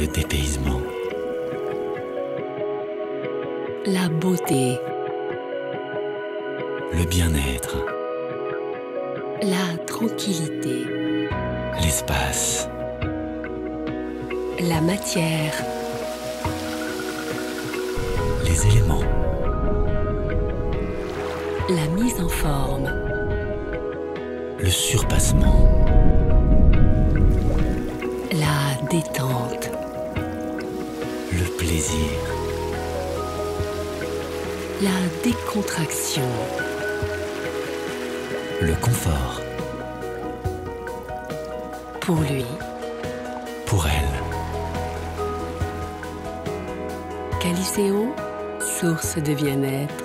le dépaysement, la beauté, le bien-être, la tranquillité, l'espace, la matière, les éléments, la mise en forme, le surpassement, la détente, le plaisir, la décontraction, le confort, pour lui, pour elle, Caliceo, source de bien-être.